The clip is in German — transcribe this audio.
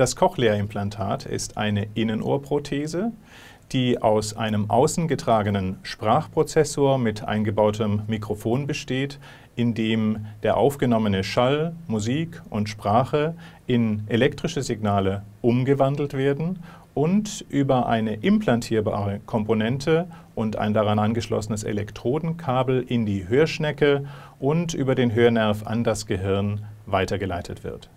Das Cochlea-Implantat ist eine Innenohrprothese, die aus einem außen getragenen Sprachprozessor mit eingebautem Mikrofon besteht, in dem der aufgenommene Schall, Musik und Sprache in elektrische Signale umgewandelt werden und über eine implantierbare Komponente und ein daran angeschlossenes Elektrodenkabel in die Hörschnecke und über den Hörnerv an das Gehirn weitergeleitet wird.